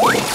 What?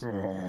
Thank